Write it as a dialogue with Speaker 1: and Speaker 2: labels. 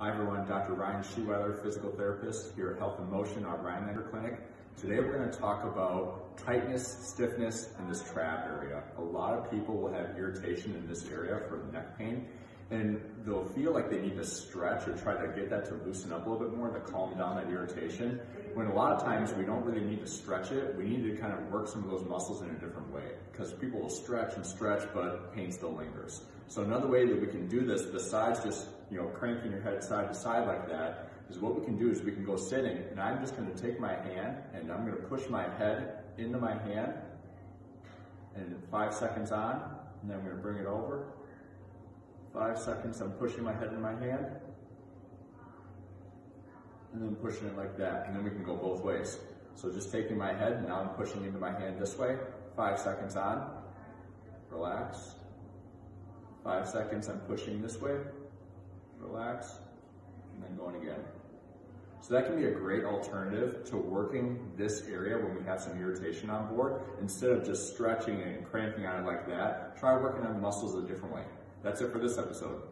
Speaker 1: Hi everyone, Dr. Ryan Scheweiler, physical therapist here at Health In Motion, our Rhinelander Clinic. Today we're going to talk about tightness, stiffness, and this trap area. A lot of people will have irritation in this area for neck pain, and they'll feel like they need to stretch or try to get that to loosen up a little bit more to calm down that irritation. When a lot of times we don't really need to stretch it, we need to kind of work some of those muscles in a different way because people will stretch and stretch, but pain still lingers. So another way that we can do this, besides just you know cranking your head side to side like that, is what we can do is we can go sitting, and I'm just going to take my hand and I'm going to push my head into my hand, and five seconds on, and then I'm going to bring it over. Five seconds, I'm pushing my head into my hand, and then pushing it like that, and then we can go both ways. So just taking my head, now I'm pushing into my hand this way. Five seconds on, relax. Five seconds, I'm pushing this way, relax, and then going again. So that can be a great alternative to working this area when we have some irritation on board. Instead of just stretching and cramping on it like that, try working on muscles a different way. That's it for this episode.